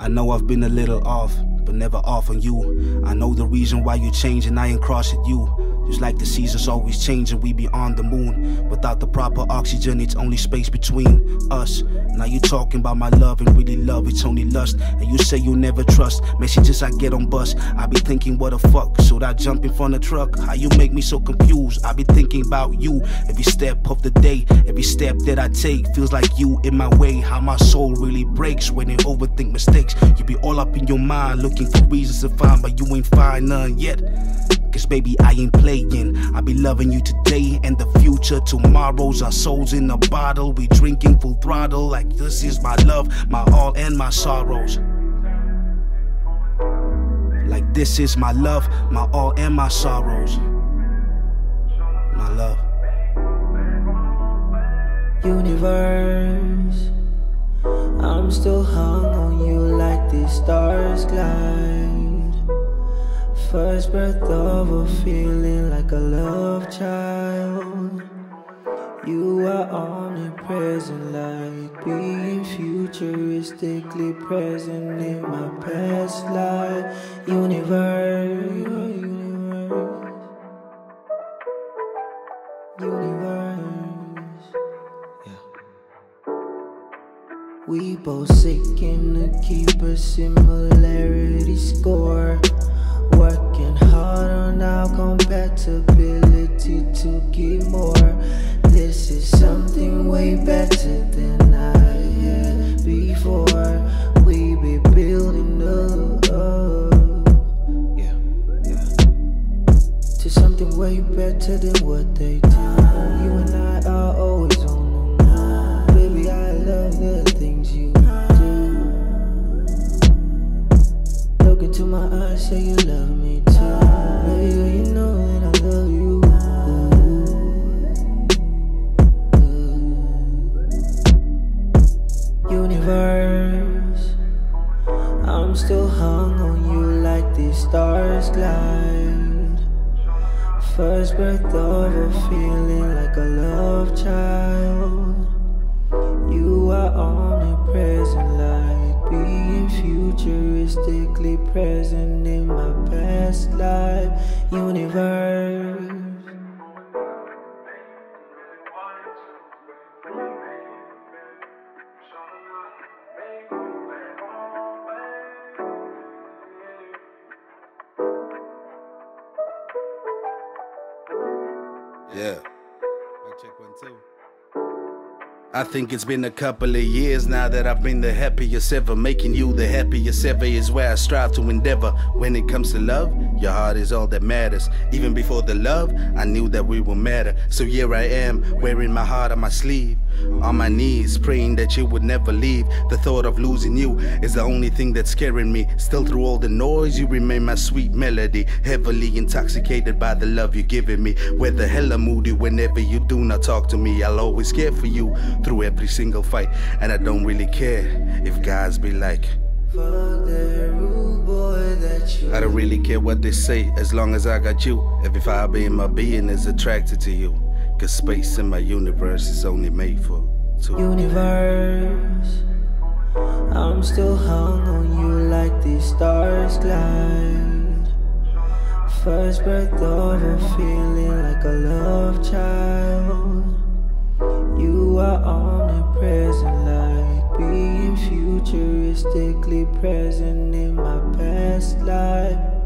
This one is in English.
I know I've been a little off, but never off on you. I know the reason why you change and I ain't crossing you. Just like the seasons always change and we be on the moon. Without the proper oxygen, it's only space between us. Now you talking about my love and really love, it's only lust. And you say you never trust messages I get on bus. I be thinking, what the fuck? Should I jump in front of truck? How you make me so confused? I be thinking about you every step of the day, every step that I take feels like you in my way. How my soul really breaks when they overthink mistakes. You be all up in your mind looking for reasons to find, but you ain't find none yet. Cause baby, I ain't playing. I be loving you today and the future. Tomorrow's our souls in a bottle. We drinking full throttle like this is my love, my all and my sorrows. Like this is my love, my all and my sorrows. My love. Universe, I'm still hung on you like the stars glide. First breath of a feeling like a love child. You are omnipresent, like being futuristically present in my past life. Universe, universe, universe. Yeah. We both seeking to keep a similarity score. Working hard on our compatibility to give more. This is something way better my eyes, say you love me too. Baby, you know that I love you. Universe, I'm still hung on you like the stars glide. First breath of a feeling like a love child. You are omnipresent, being futuristically present in my past life. Universe. Yeah. check one, two. I think it's been a couple of years now that I've been the happiest ever. Making you the happiest ever is where I strive to endeavor. When it comes to love, your heart is all that matters. Even before the love, I knew that we would matter. So here I am, wearing my heart on my sleeve. On my knees, praying that you would never leave. The thought of losing you is the only thing that's scaring me. Still, through all the noise, you remain my sweet melody. Heavily intoxicated by the love you're giving me. Whether hella moody, whenever you do not talk to me, I'll always care for you through every single fight. And I don't really care if guys be like, I don't really care what they say as long as I got you. Every fiber in my being is attracted to you. Cause space in my universe is only made for two. Universe, I'm still hung on you like the stars glide. First breath of a feeling like a love child. You are omnipresent, like being futuristically present in my past life.